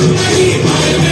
Hallelujah.